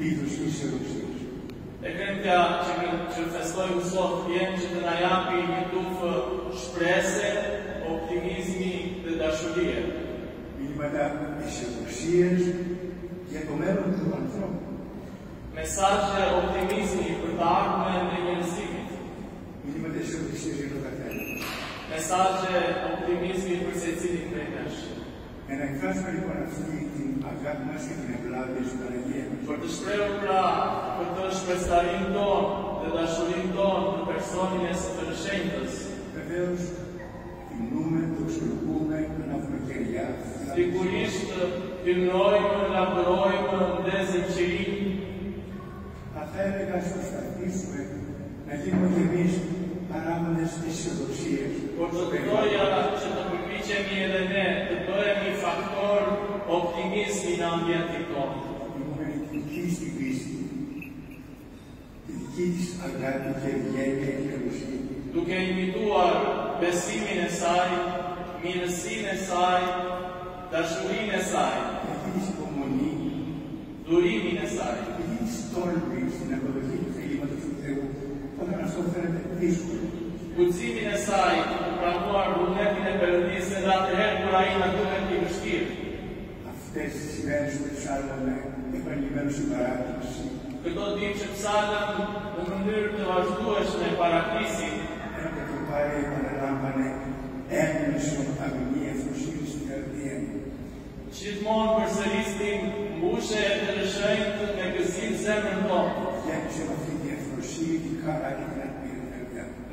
i doszliście do krzyża. o që festojnë në sot jenë që të na japi de tufë shprese, optimizmi dhe dashurie. Imana e shëmërshirë, je përmerën të në tronë. Mesajë optimizmi për të ardhme e njënësimit. Imana e shëmërshirë, je përmerën të në tronë. Mesajë optimizmi Για να εκφράσουμε λοιπόν αυτή την αγάπη μας και την ευλάβεια στην Παναγία μας. Πρωτοστρέβλα, πρωτός πεθαρήντων, δεδασολήντων, περσόνιες περσέντες. Βεβαίως, τιμνούμε, δοξολογούμε, ανάβουμε χεριά. την νόημα, λαμπρόημα, δεζεκή. Θα έλεγα να γίνουμε και εμείς παράγοντες της επιλεγέ, το έχει φακτόρ οπτικής συναντιατικό. Ήμουν εθνική στη φύση, δική της αγάπη και ευγένεια και καλοσύνη. Του και ημιτούαρ, μπεσίμινε σάι, μινεσίνε σάι, δασουρίνε σάι. Δική της υπομονή, δουρίμινε σάι. Δική της τόλμη στην αποδοχή του θελήματος του Θεού, όταν αυτό φαίνεται δύσκολο. guximin e saj të pranuar e përëndisë dhe atëherë kur a i të vend i mështirë. Aftesë si venë shumë të shalën e Këto të që psalën në më të vazhdueshën e para krisin. E në të pare e për e rambane e në në shumë të aminje e fërshirë që të rëdhjenë. Qitmonë për sëristin e të lëshëjnë të në gëzim zemën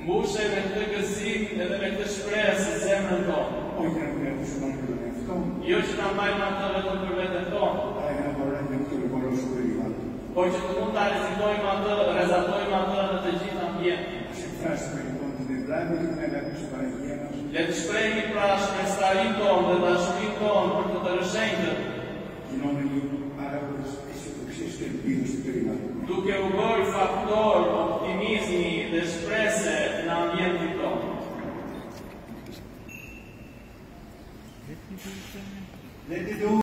mbushe me këtë gëzim edhe me këtë shprejë se zemën tonë. O i kërë me të shumë të vetë Jo që në mbajnë atë të vetëm për vetë tonë. A i në vërre të në vërre shumë Po që të mund të rezitojmë atë, rezatojmë atë dhe të gjithë ambjentë. Që të fresh me i tonë të dhe vremi, në në në të shprejnë pra shprejnë tonë dhe të shprejnë tonë për të të rëshenjë. Kino në një parë, duke u bërë faktor Let it do.